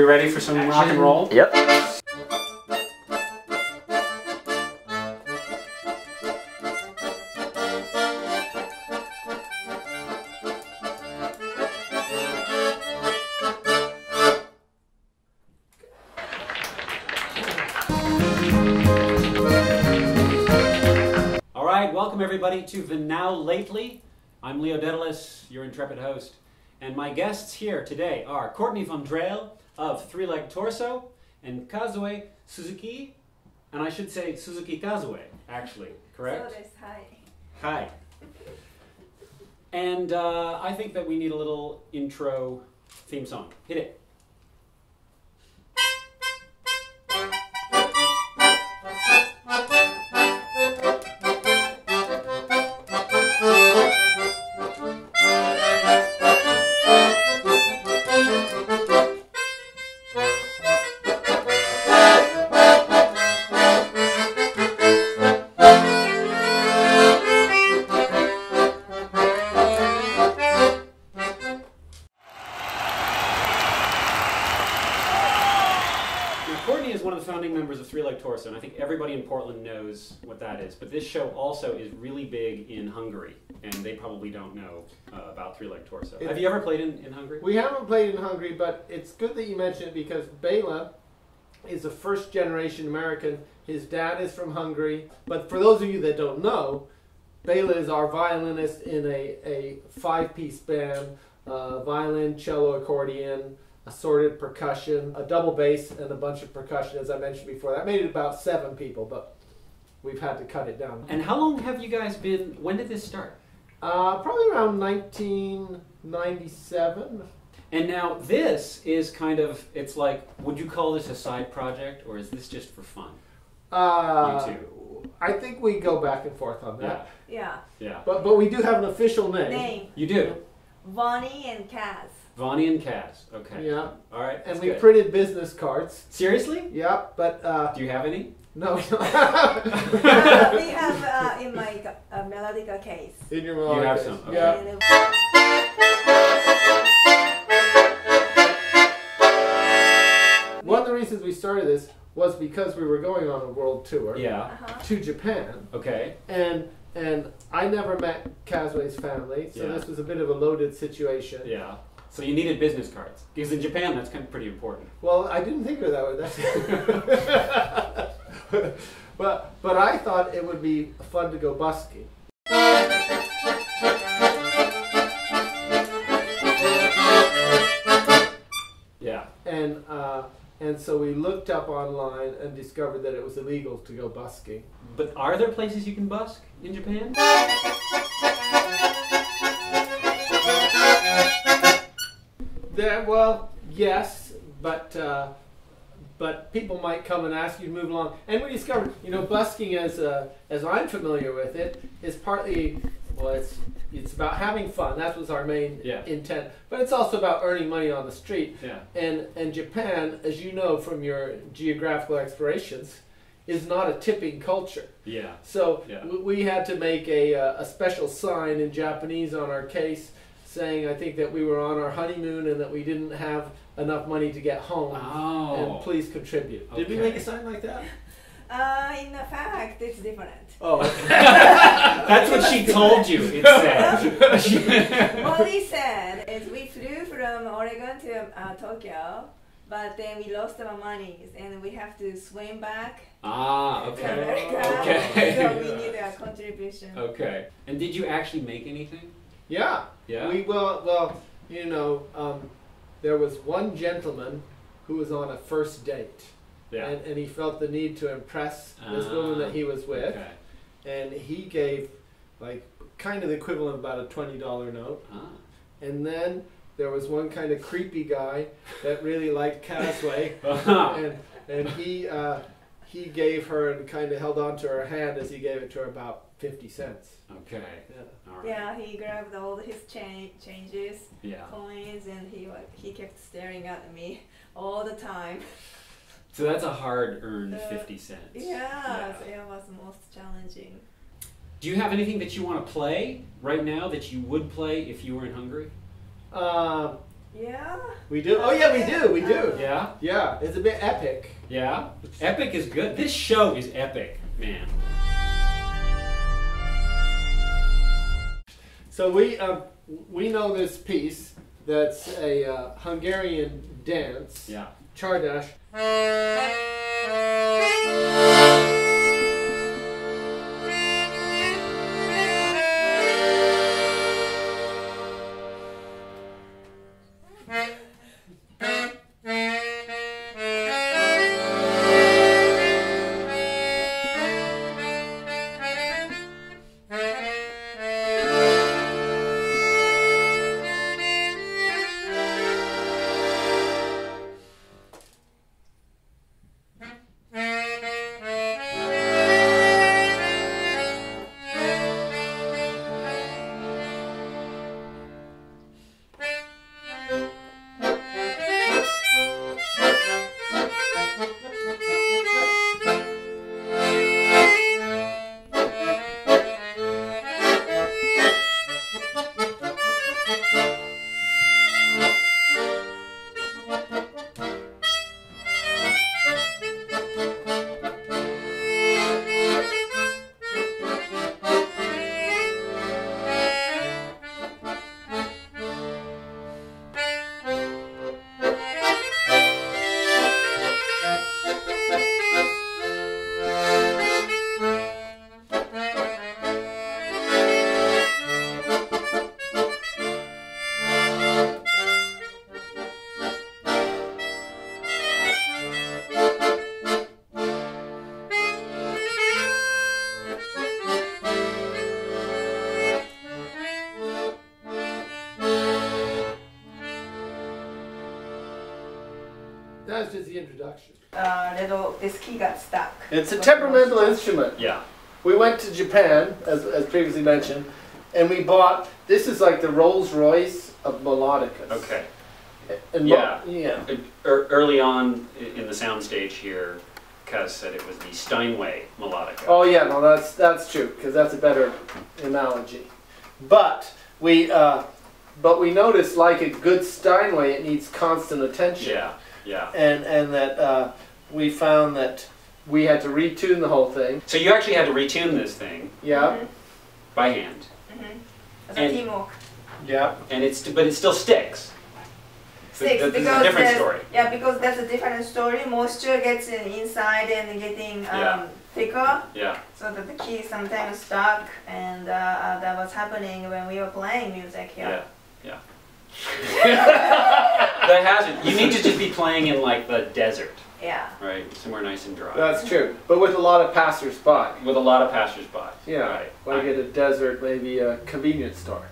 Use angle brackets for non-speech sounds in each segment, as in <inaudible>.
we ready for some rock and roll? Yep. All right, welcome everybody to the Now Lately. I'm Leo Daedalus, your intrepid host, and my guests here today are Courtney Von Drehle of Three Leg Torso and Kazue Suzuki, and I should say Suzuki Kazue, actually, correct? So hi. Hi. And uh, I think that we need a little intro theme song. Hit it. Everybody in Portland knows what that is. But this show also is really big in Hungary, and they probably don't know uh, about Three Leg Torso. Have you ever played in, in Hungary? We haven't played in Hungary, but it's good that you mentioned it because Bela is a first generation American. His dad is from Hungary. But for those of you that don't know, Bela is our violinist in a, a five piece band uh, violin, cello, accordion, assorted percussion, a double bass, and a bunch of percussion, as I mentioned before. That made it about seven people, but we've had to cut it down. And how long have you guys been? When did this start? Uh, probably around 1997. And now this is kind of, it's like, would you call this a side project, or is this just for fun? Uh, You I think we go back and forth on that. Yeah, Yeah. yeah. But but we do have an official name. Name You do. Bonnie and Kaz. Vonnie and Kaz. Okay. Yeah. All right. And we good. printed business cards. Seriously? Yeah, but uh, Do you have any? no. <laughs> <laughs> Uh, we have uh, in my uh, melodica case. In your melodica. You have case. some, okay. Yeah. One of the reasons we started this was because we were going on a world tour Yeah. uh-huh. to Japan, Okay. and and I never met Kazue's family, so Yeah. this was a bit of a loaded situation. Yeah. So you needed business cards because in Japan that's kind of pretty important. Well, I didn't think of it that way. That's <laughs> <laughs> but but I thought it would be fun to go busking. And so we looked up online and discovered that it was illegal to go busking. But are there places you can busk in Japan? There, well, yes, but uh, but people might come and ask you to move along. And we discovered, you know, busking as uh, as I'm familiar with it is partly well, it's it's about having fun. That was our main Yeah. intent. But it's also about earning money on the street. Yeah. And and Japan, as you know from your geographical explorations, is not a tipping culture. Yeah. So Yeah. we had to make a, uh, a special sign in Japanese on our case saying, I think, that we were on our honeymoon and that we didn't have enough money to get home. Oh. And please contribute. Did we make a sign like that? Uh, in fact, it's different. Oh, okay. <laughs> That's what she told you. It said. <laughs> what we said is we flew from Oregon to uh, Tokyo, but then we lost our money and we have to swim back ah. to Okay. America. Okay. <laughs> so we need a contribution. Okay. And did you actually make anything? yeah. Yeah. We well, well, you know, um, there was one gentleman who was on a first date, yeah. and, and he felt the need to impress this Ah, woman that he was with, Okay. and he gave like kind of the equivalent of about a twenty dollar note. Ah. And then there was one kind of creepy guy that really liked Kazue, Ah. <laughs> and and he uh, he gave her and kind of held on to her hand as he gave it to her about fifty cents. Okay. Yeah. All right. Yeah, he grabbed all his cha- changes, Yeah. coins, and he wa- he kept staring at me all the time. <laughs> So that's a hard-earned Uh, fifty cents. Yeah, so it was most challenging. Do you have anything that you want to play right now that you would play if you were in Hungary? Uh, Yeah. We do. Oh yeah, we do. We do. Yeah? Yeah, it's a bit epic. Yeah? Epic is good. This show is epic, man. So we um, we know this piece that's a uh, Hungarian dance, Yeah. Csárdás. Thank you. That's just the introduction. Uh, little this key got stuck. It's a temperamental instrument. Yeah. We went to Japan, as, as previously mentioned, and we bought. This is like the Rolls Royce of melodicas. Okay. And Yeah. yeah. Er, early on in the soundstage here, Kaz said it was the Steinway melodica. Oh yeah, no, that's that's true because that's a better analogy. But we uh, but we noticed like a good Steinway, it needs constant attention. Yeah, yeah. And and that uh, we found that we had to retune the whole thing. So you actually had to retune this thing Yeah. by hand, It's a And- teamwork. Yeah. and it's but it still sticks. Sticks th- this is a because different there's- story. Yeah, because that's a different story. Moisture gets in inside and getting um, Yeah. thicker, Yeah. so that the key sometimes stuck, and uh, uh, that was happening when we were playing music here. Yeah. Yeah. <laughs> that hasn't. You need to just be playing in like the desert, Yeah. right? Somewhere nice and dry. That's true. But with a lot of passers-by. With a lot of passersby. Yeah. Right. Like at a desert, maybe a convenience store.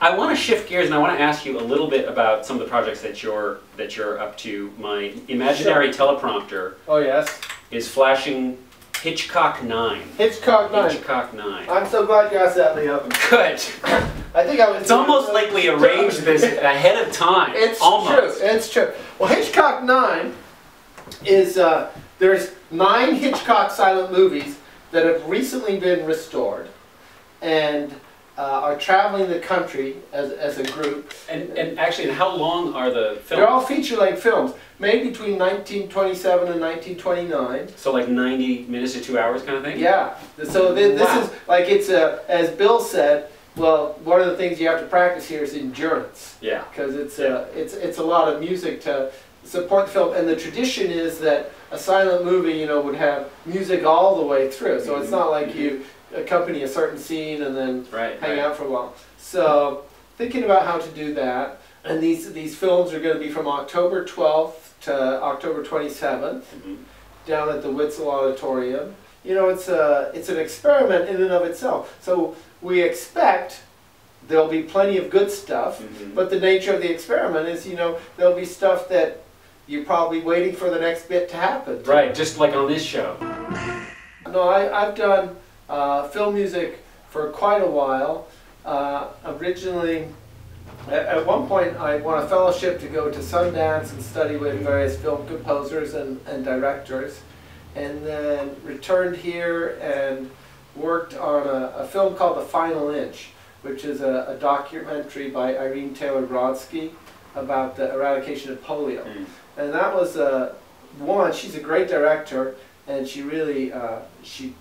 I want to shift gears and I want to ask you a little bit about some of the projects that you're that you're up to. My imaginary teleprompter Oh yes. is flashing Hitchcock 9. Hitchcock Nine. Hitchcock 9. I'm so glad you asked that, Leo. Good. <laughs> I think I was. It's almost like we arranged this ahead of time. It's almost. true. It's true. Well, Hitchcock Nine is uh, there's nine Hitchcock silent movies that have recently been restored, and uh, are traveling the country as, as a group. And, and actually, and how long are the films? They're all feature-length films, made between 1927 and 1929. so like 90 minutes to two hours kind of thing? Yeah. So thi- this Wow. is like it's a as Bill said. Well, one of the things you have to practice here is endurance. Yeah. because it's uh, it's it's a lot of music to support the film, and the tradition is that a silent movie, you know, would have music all the way through. So it's not like you accompany a certain scene and then Right. hang right. out for a while. So thinking about how to do that, and these these films are going to be from October 12th to October 27th Mhm. down at the Whitsell Auditorium. You know, it's a it's an experiment in and of itself. So we expect there'll be plenty of good stuff. Mhm. But the nature of the experiment is, you know, there'll be stuff that you're probably waiting for the next bit to happen. Right, just like on this show. No, I, I've done uh, film music for quite a while. Uh, originally, at, at one point, I won a fellowship to go to Sundance and study with various film composers and, and directors, and then returned here and worked on a, a film called The Final Inch, which is a, a documentary by Irene Taylor Brodsky about the eradication of polio. Mm. And that was uh, one. She's a great director, and she really uh, she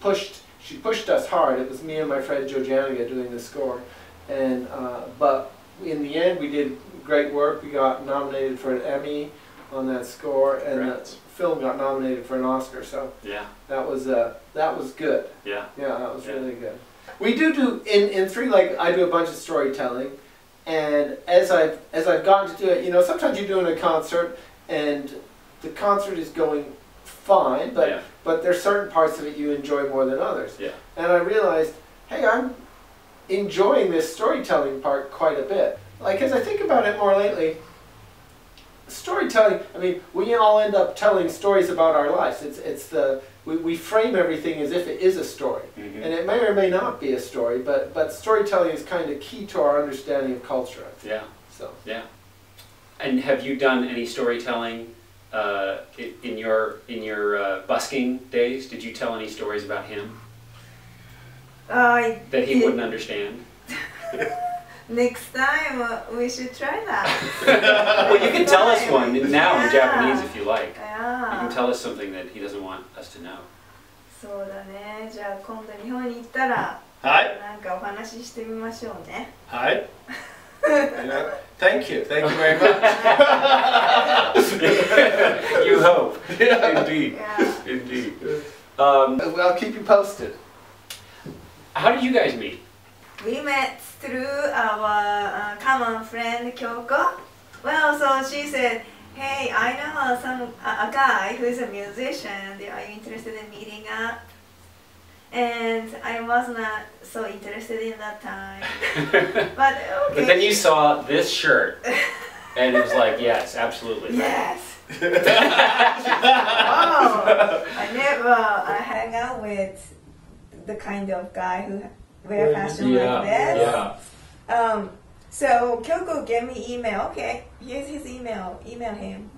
pushed she pushed us hard. It was me and my friend Joe Janiga doing the score, and uh, but in the end we did great work. We got nominated for an Emmy on that score, and the film got nominated for an Oscar. So Yeah, that was uh, that was good. yeah. Yeah, that was Yeah. really good. We do do in in three like I do a bunch of storytelling, and as I've as I've gotten to do it, you know, sometimes you're doing a concert and the concert is going fine, but yeah. but there's certain parts of it you enjoy more than others. Yeah. And I realized, hey, I'm enjoying this storytelling part quite a bit. Like as I think about it more lately, storytelling. I mean, we all end up telling stories about our lives. It's it's the we, we frame everything as if it is a story. Mhm. And it may or may not be a story, but, but storytelling is kind of key to our understanding of culture. Yeah. So. Yeah. And have you done any storytelling uh, in your in your uh, busking days? Did you tell any stories about him I that he did. wouldn't understand? <laughs> Next time uh, we should try that. <laughs> well, you can tell us one now in Yeah. Japanese if you like. You can ああ tell us something that he doesn't want us to know. そうだね。じゃあ今度日本に行ったらはいなんかお話ししてみましょうね。はい。yeah. <laughs> Thank you. Thank you very much. <laughs> you hope. Indeed. Yeah. Indeed. Um, I'll keep you posted. how did you guys meet? We met through our uh, common friend Kyoko. Well, so she said, "Hey, I know some a, a guy who is a musician. Are you interested in meeting up?" And I was not so interested in that time. <laughs> But okay. But then you saw this shirt, <laughs> and it was like, yes, absolutely. Yes. <laughs> oh, I never I hang out with the kind of guy who wear fashion Yeah, like this. yeah. Um, so Kyoko gave me email. Okay, here's his email. Email him,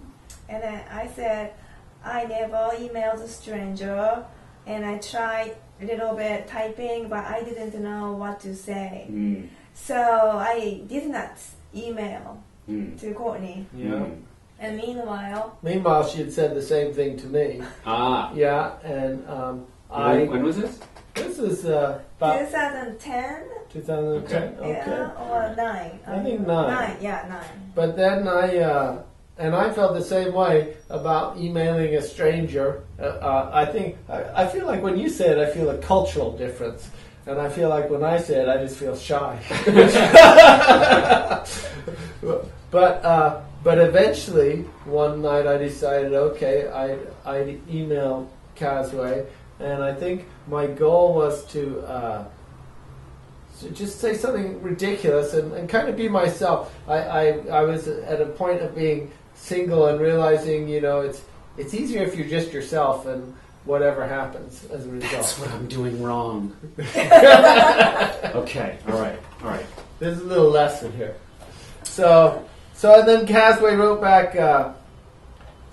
and then I said, I never emailed a stranger, and I tried a little bit typing, but I didn't know what to say. Mm, So I did not email mm, to Courtney. Yeah. mm. And meanwhile, Meanwhile, she had said the same thing to me. Ah. Yeah, and um, When, I. when was this? This is uh, about 2010, 2010. Okay. yeah, or nine. I think nine. Nine, yeah, nine. But then I, uh, and I felt the same way about emailing a stranger. Uh, uh, I think, I, I feel like when you say it, I feel a cultural difference. And I feel like when I say it, I just feel shy. <laughs> but, uh, but eventually, one night I decided, okay, I, I'd email Kazue. And I think my goal was to, uh, so just say something ridiculous and, and kind of be myself. I, I, I was at a point of being single and realizing, you know, it's it's easier if you're just yourself and whatever happens as a result. That's what I'm doing wrong. <laughs> okay, all right, all right. There's a little lesson here. So so and then Kazue wrote back uh, wrote back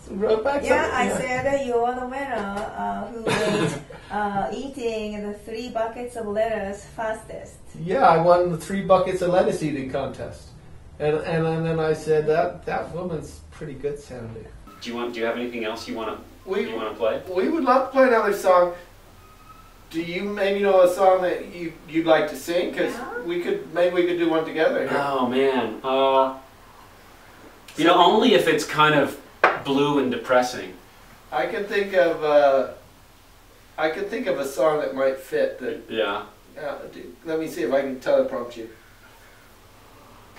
Yeah, something. I said that you are the winner uh, who ate uh, eating the three buckets of lettuce fastest. Yeah, I won the three buckets of lettuce eating contest. And, and and then I said that that woman's pretty good sounding. Do you want? Do you have anything else you want to We you want to play? We would love to play another song. Do you maybe know a song that you you'd like to sing? Because Yeah. we could maybe we could do one together. Here. Oh man, uh, you know, only if it's kind of blue and depressing. I can think of uh, I can think of a song that might fit. That Yeah. uh, let me see if I can teleprompt you.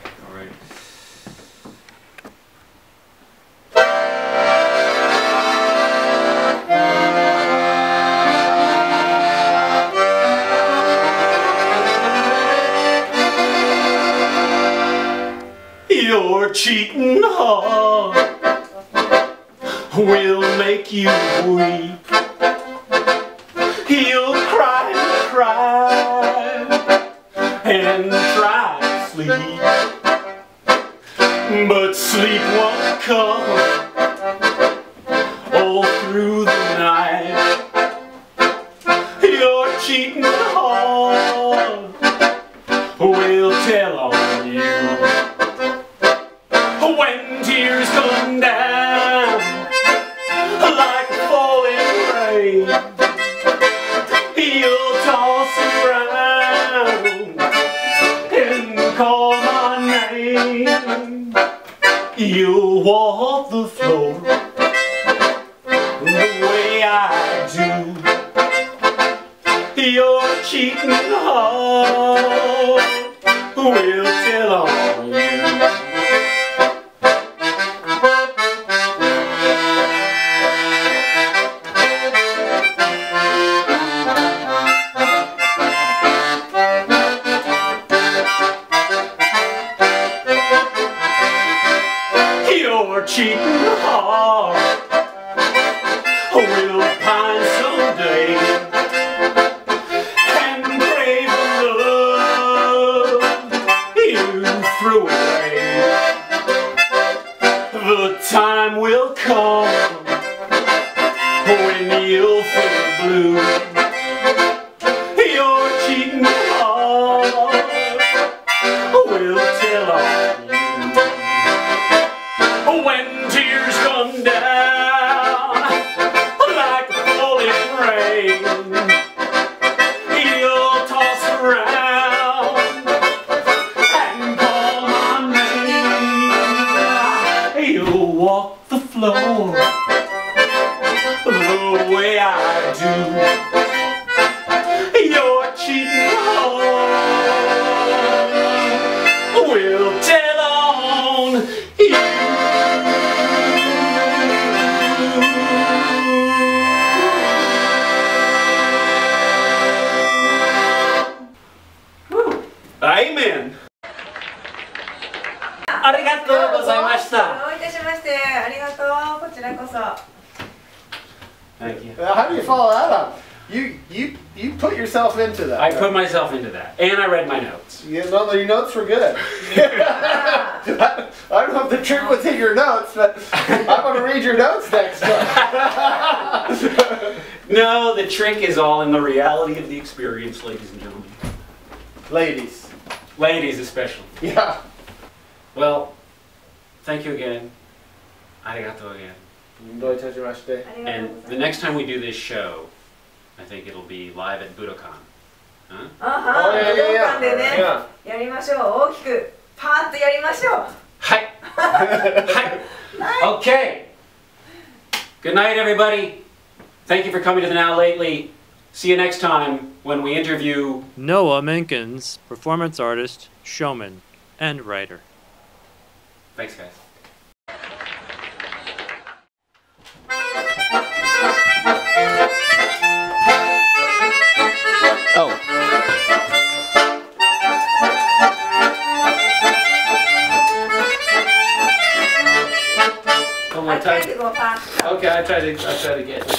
All right. Your cheating heart will make you weep. He'll cry and cry and try to sleep. But sleep won't come all through the night. Your cheating heart tell on oh, you. Will come into that. I right? put myself into that, and I read my notes. Yeah, no, your notes were good. I, <laughs> <laughs> I, don't know if the trick was in your notes, but I'm gonna read your notes next time. <laughs> no, the trick is all in the reality of the experience, ladies and gentlemen. Ladies. Ladies, especially. Yeah. Well, thank you again. Arigato again. Enjoy Tajirashite. And the next time we do this show, I think it'll be live at Budokan. Huh? あは Oh, 武 yeah, 道 yeah, 館で yeah. ね yeah. やりましょう大きくパーッとやりましょう Hi. Hi. Okay. <laughs> Good night, everybody. Thank you for coming to the Now Lately. See you next time when we interview Noah Minkins, performance artist, showman, and writer. Thanks, guys. Oh. Tried to go Okay, I tried to I tried to get